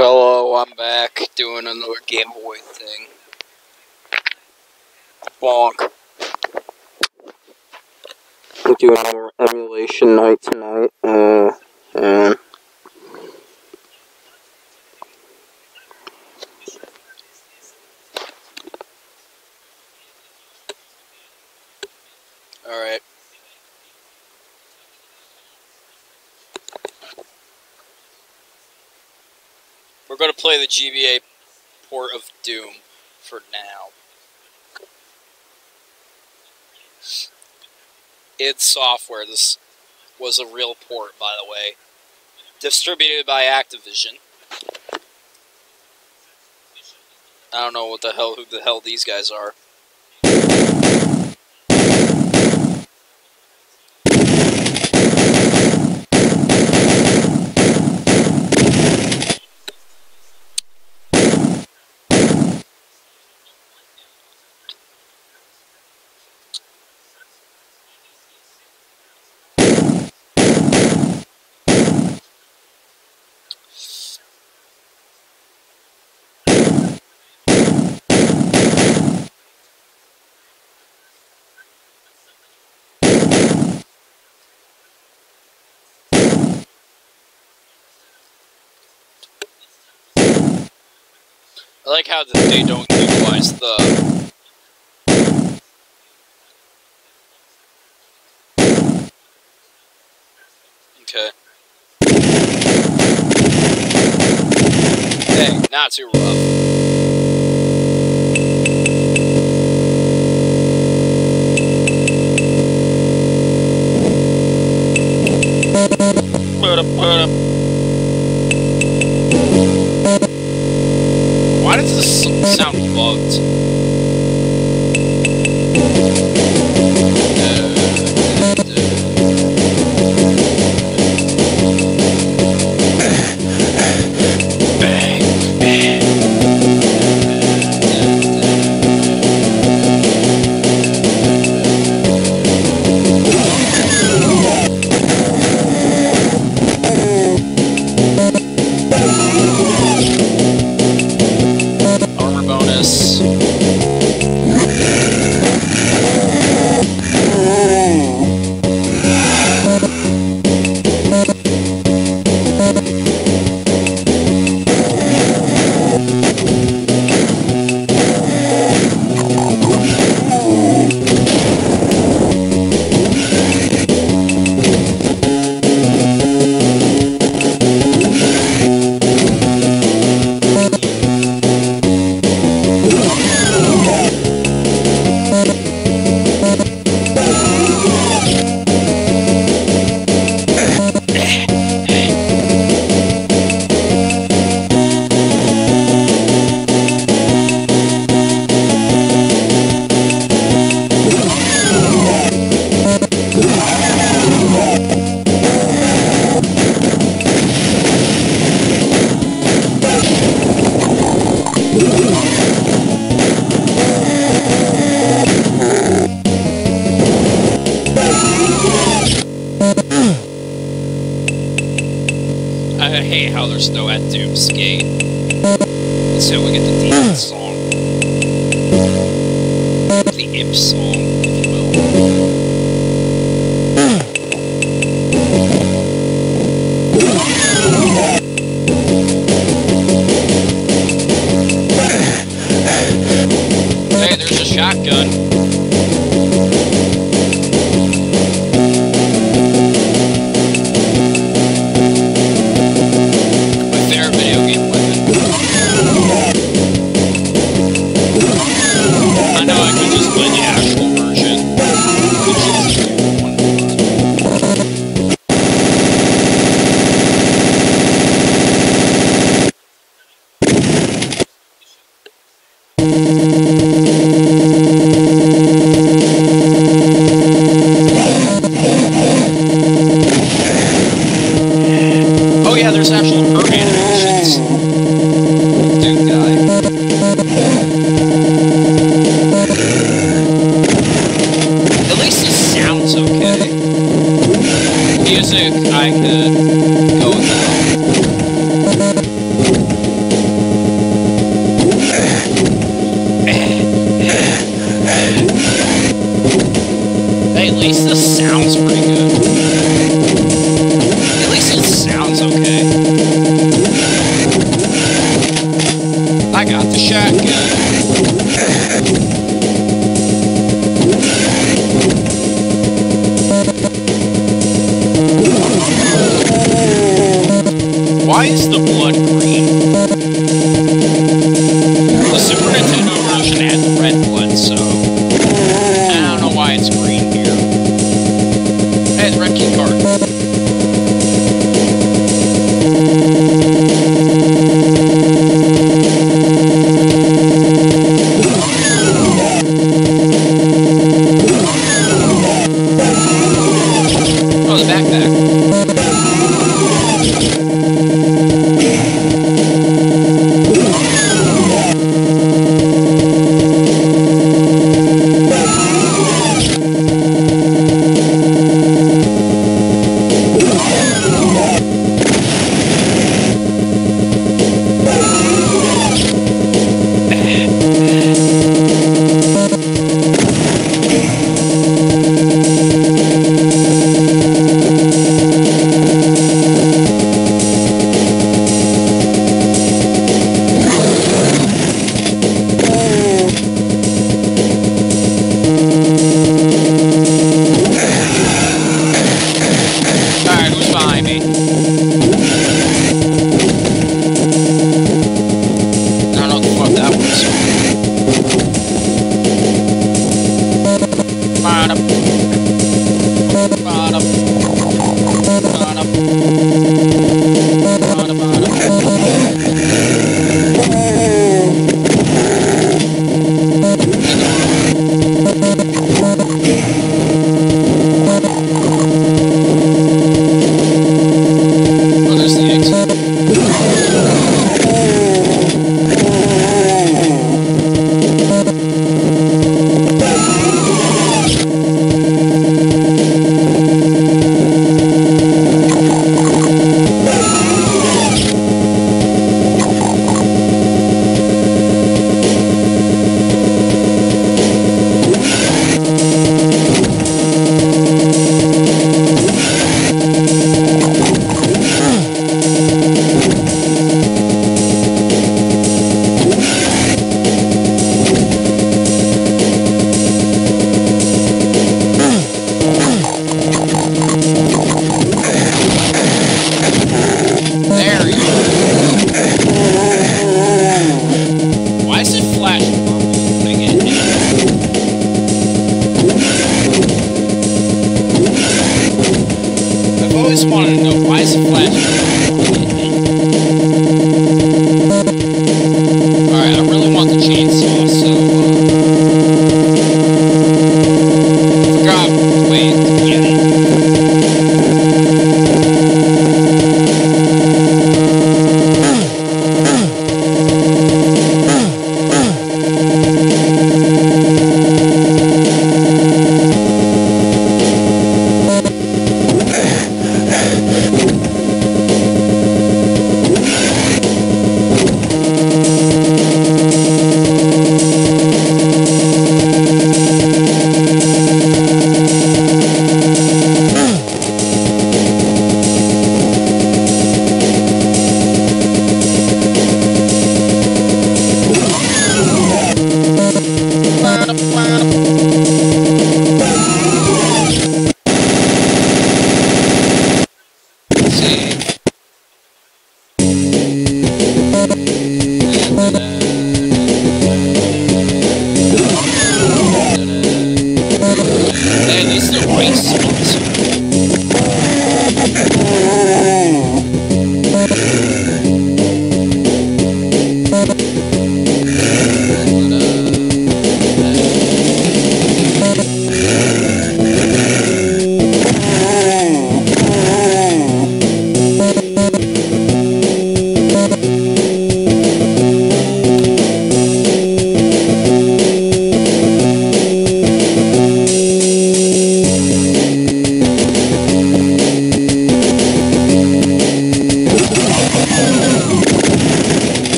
Hello, I'm back doing another Game Boy thing. Bonk. I'm doing more emulation night tonight. Uh, and Alright. We're going to play the GBA port of Doom for now. id Software, this was a real port, by the way. Distributed by Activision. I don't know what the hell, who the hell these guys are. I like how they don't utilize the... Okay. Hey, not too rough. Put up, put up. This sound bugged?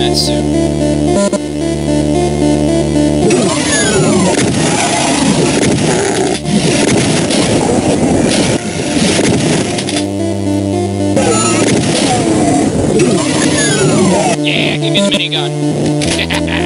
Hazmat. Yeah, give me the minigun.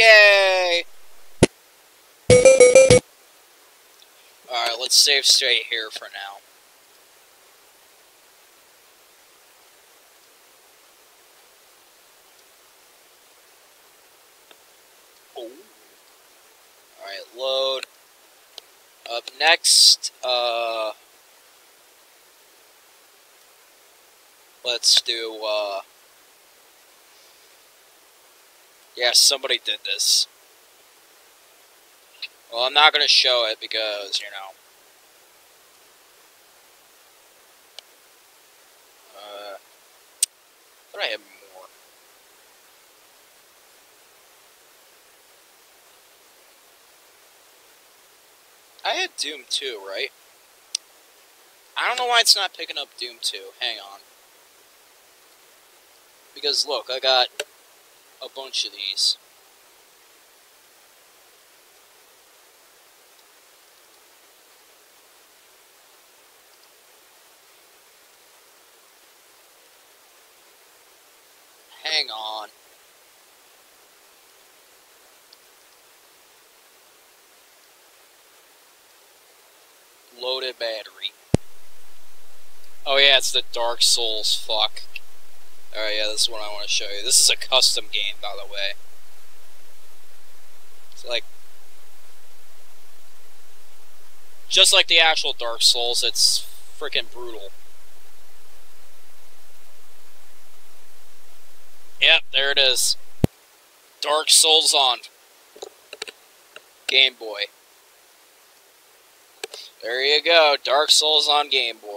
Yay! Alright, let's save straight here for now. Alright, load. Up next, uh... Let's do, uh... Yeah, somebody did this. Well, I'm not going to show it because, you know. Uh, but I have more. I had Doom 2, right? I don't know why it's not picking up Doom 2. Hang on. Because, look, I got a bunch of these. Hang on. Loaded battery. Oh yeah, it's the Dark Souls fuck. Alright, yeah, this is what I want to show you. This is a custom game, by the way. It's like... Just like the actual Dark Souls, it's freaking brutal. Yep, there it is. Dark Souls on Game Boy. There you go, Dark Souls on Game Boy.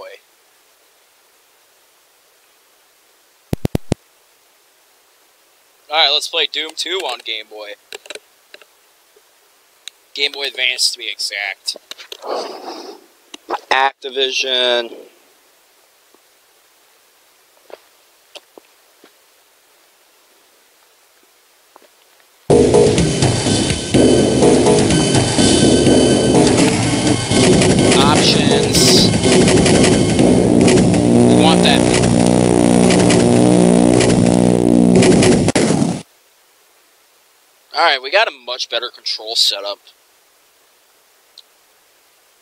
Alright, let's play Doom 2 on Game Boy. Game Boy Advance to be exact. Activision. Much better control setup.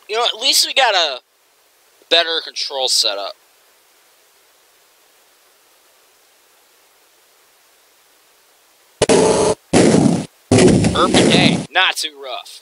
You know, at least we got a better control setup. Urban day, not too rough.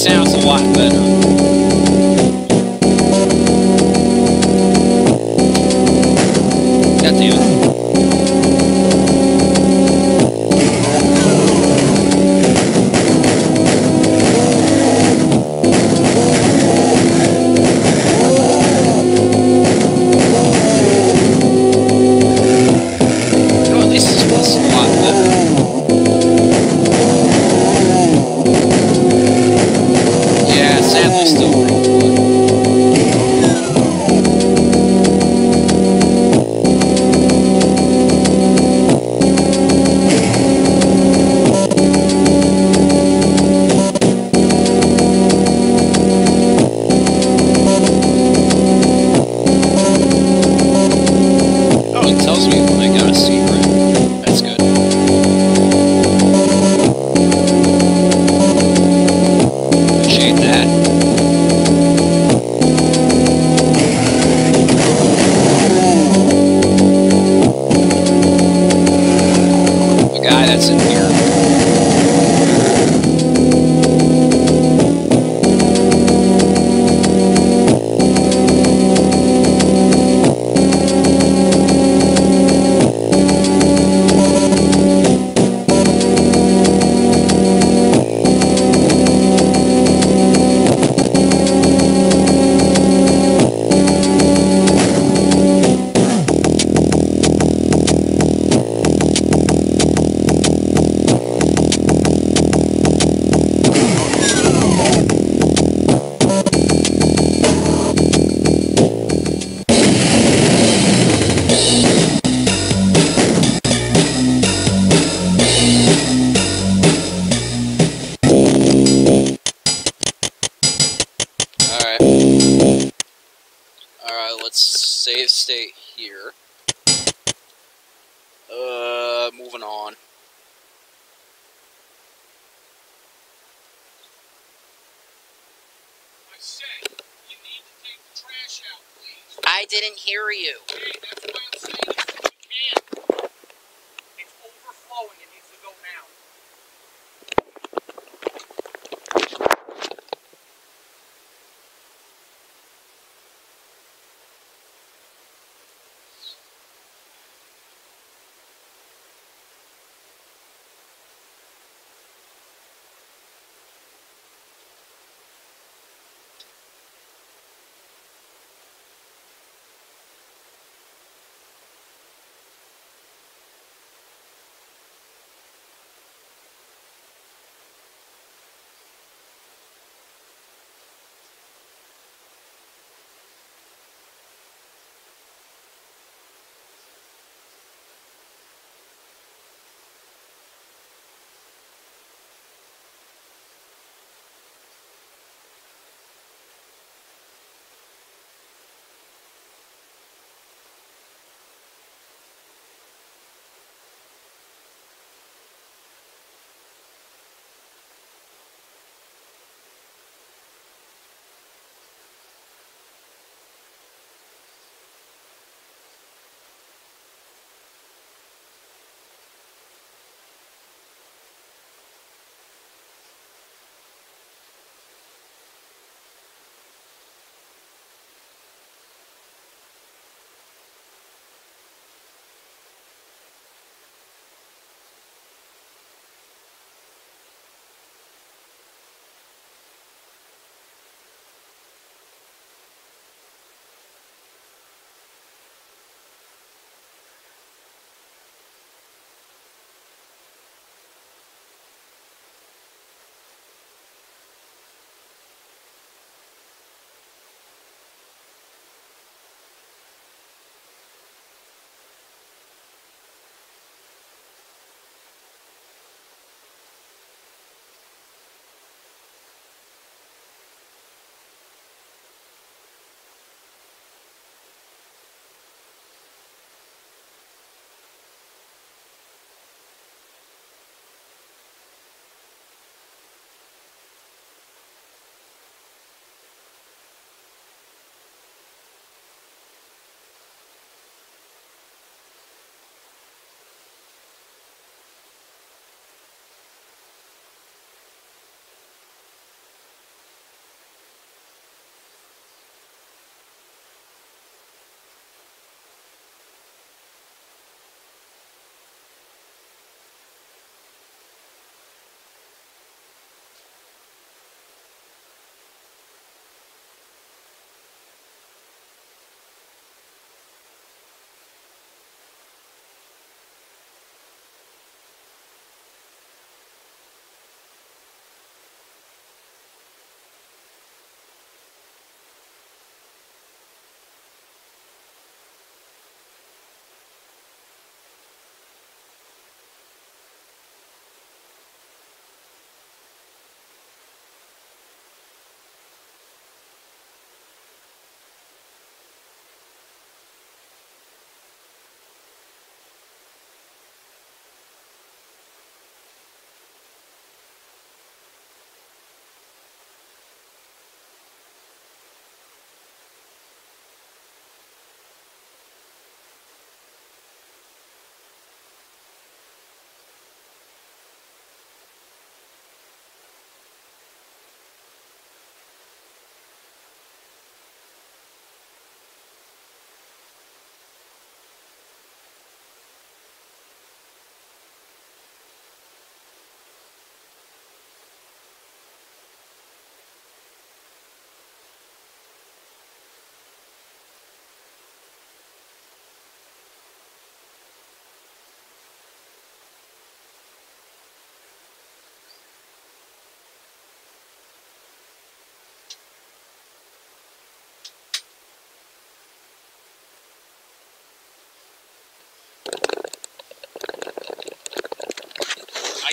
Sounds a lot better.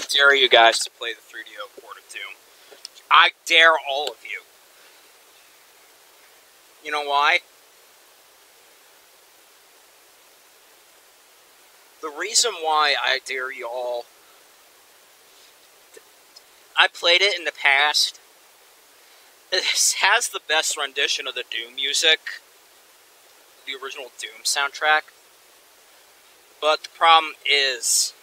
Dare you guys to play the 3DO Port of Doom. I dare all of you. You know why? the reason why I dare y'all. I played it in the past. This has the best rendition of the Doom music, the original Doom soundtrack. But the problem is.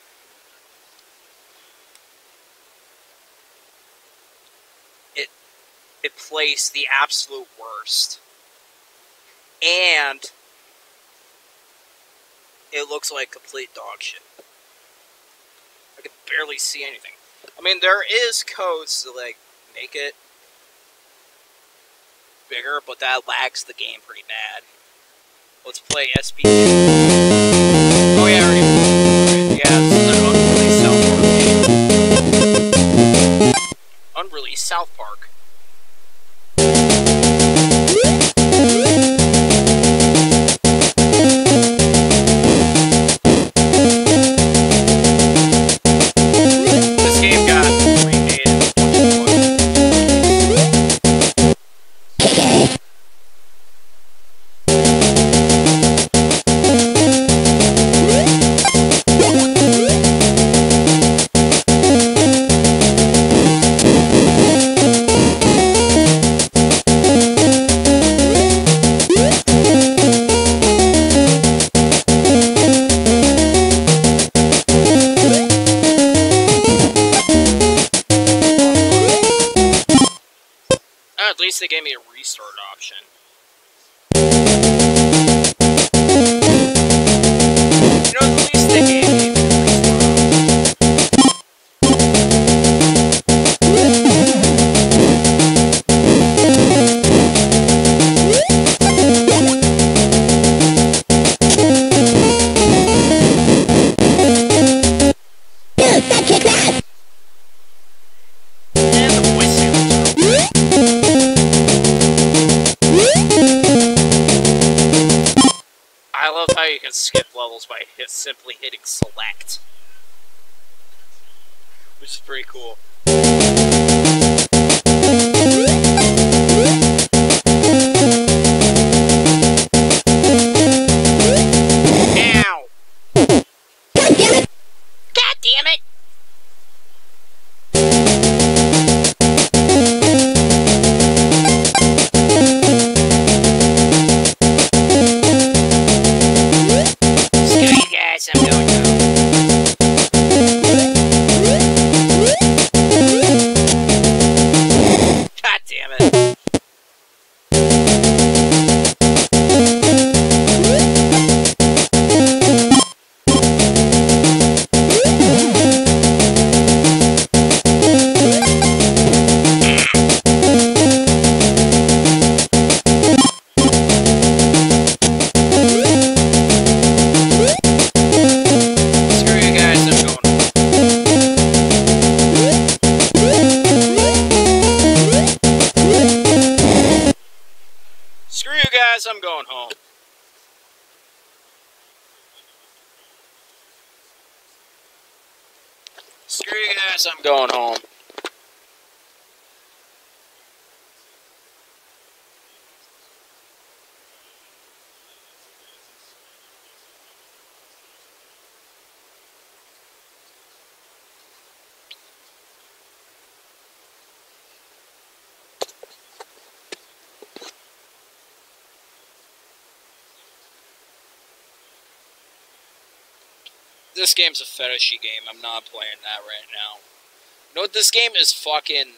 It plays the absolute worst. And it looks like complete dog shit. I can barely see anything. I mean, there is codes to like make it bigger, but that lags the game pretty bad. Let's play SB. Oh yeah, already. Yeah. Unreleased South I'm going home. This game's a fetishy game. I'm not playing that right now. You know what? This game is fucking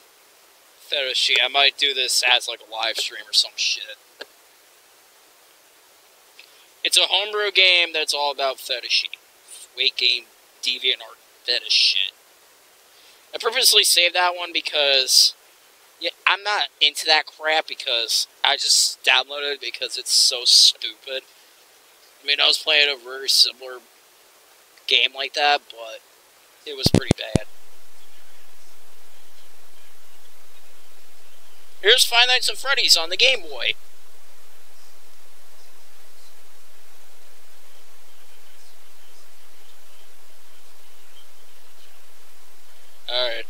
fetishy. I might do this as like a live stream or some shit. It's a homebrew game that's all about fetishy. Weight game, deviant art, fetish shit. I purposely saved that one because yeah, I'm not into that crap because I just downloaded it because it's so stupid. I mean, I was playing a very similar game like that, but it was pretty bad. Here's Five Nights at Freddy's on the Game Boy. Alright.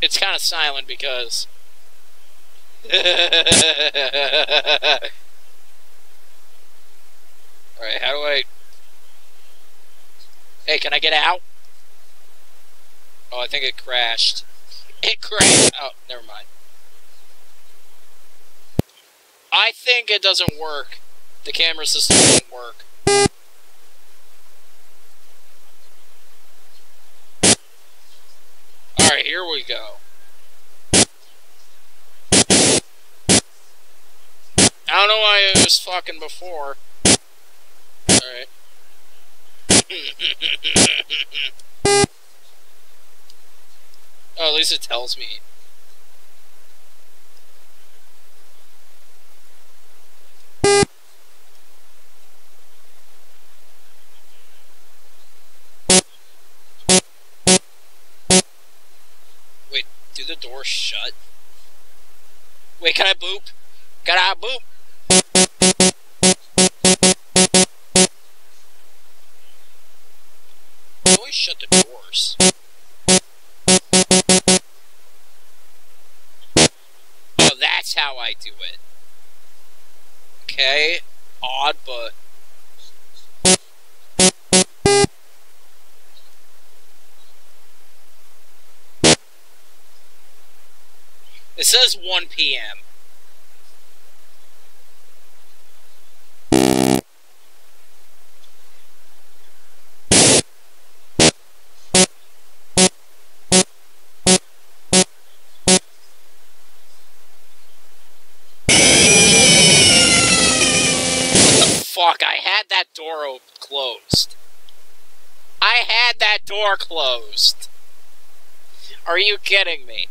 It's kind of silent because. Alright, how do I. Hey, can I get out? Oh, I think it crashed. It crashed. Oh, never mind. I think it doesn't work. The camera system doesn't work. Alright, here we go. I don't know why it was fucking before. Alright. oh, at least it tells me. Shut? Wait, can I boop? Can I boop? Says 1 p.m. Fuck, I had that door closed. I had that door closed. Are you kidding me?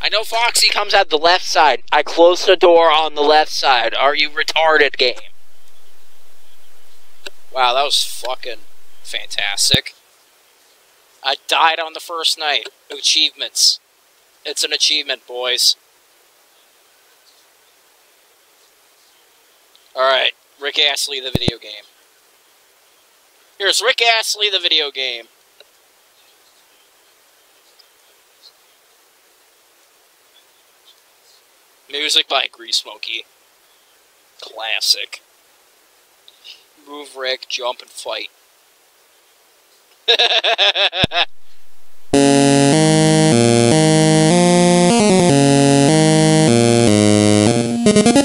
I know Foxy comes out the left side. I closed the door on the left side. Are you retarded, game? Wow, that was fucking fantastic. I died on the first night. Achievements. It's an achievement, boys. Alright, Rick Astley, the video game. Here's Rick Astley, the video game. Music by Grease Smokey. Classic. Move, Rick, jump, and fight.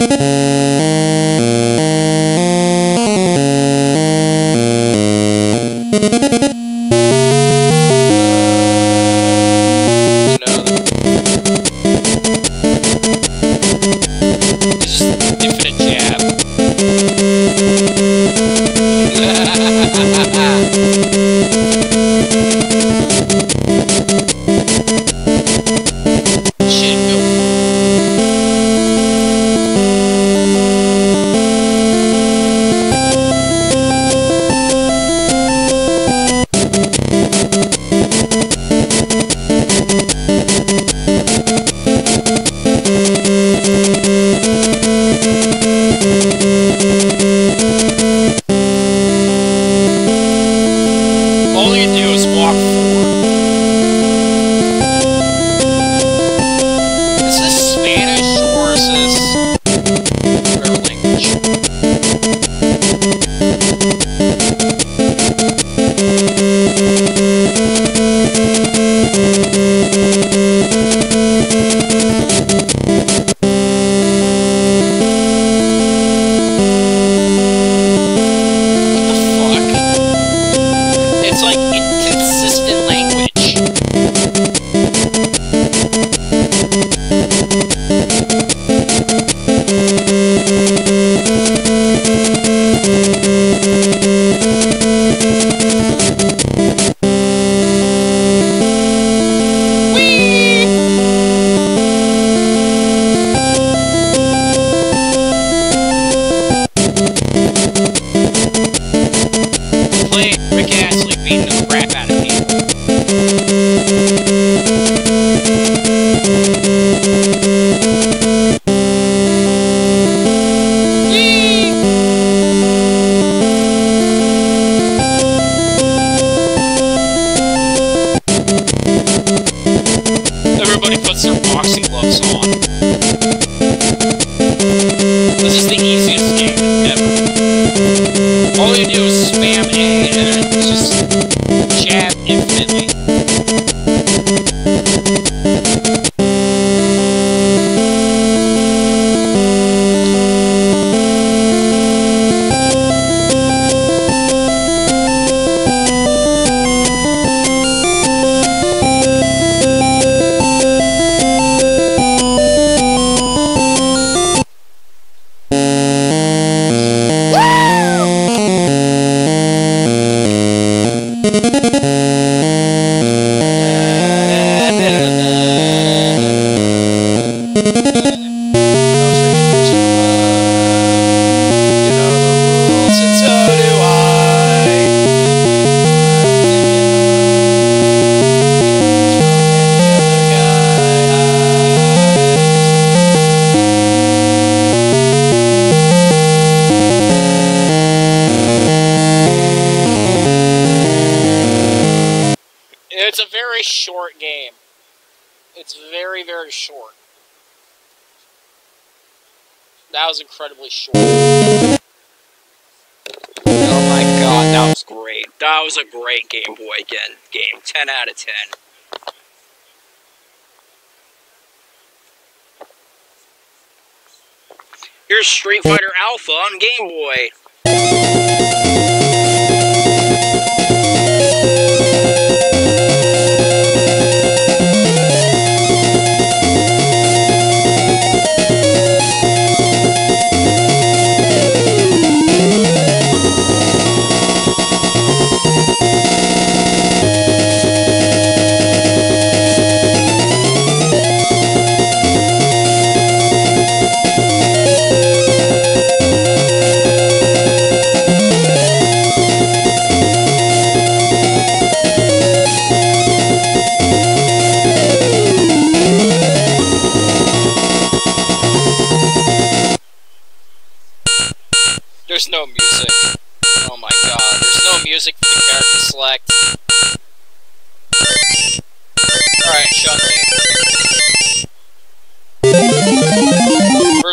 Street Fighter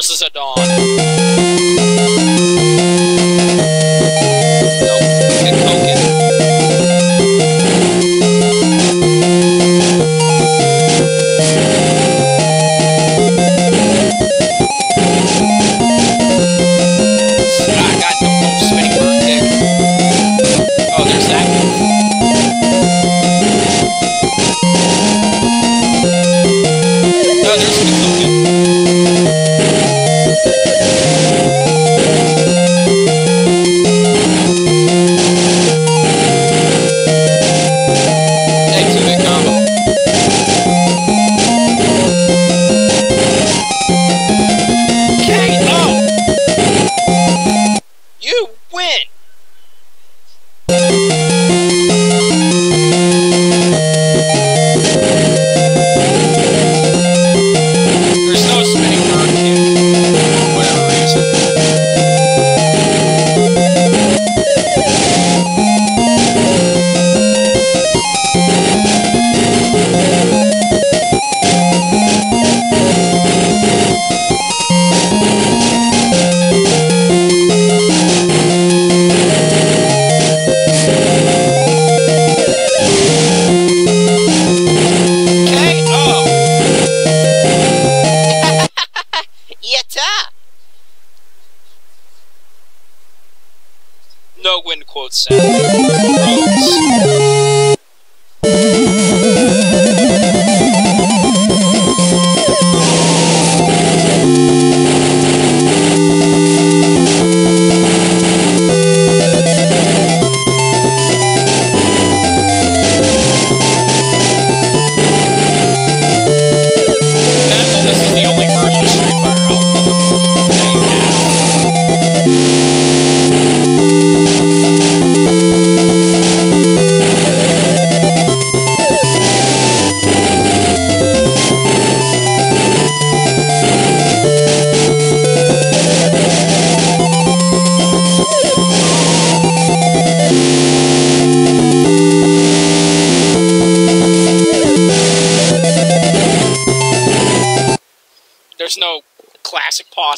versus a Dawn.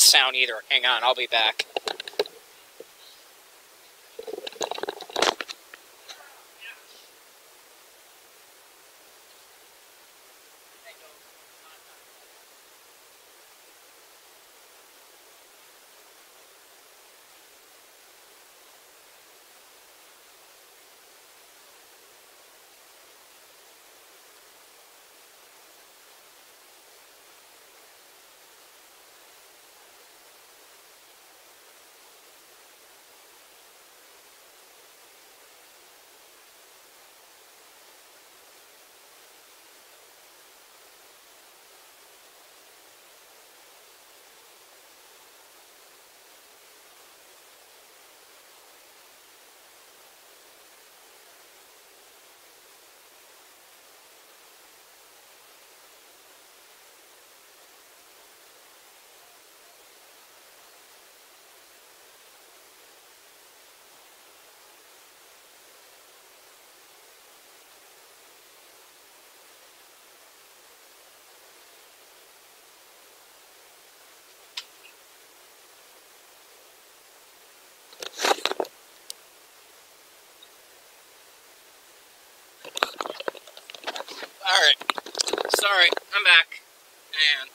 sound either. Hang on, I'll be back. Alright. Sorry, I'm back. And.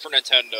Super Nintendo.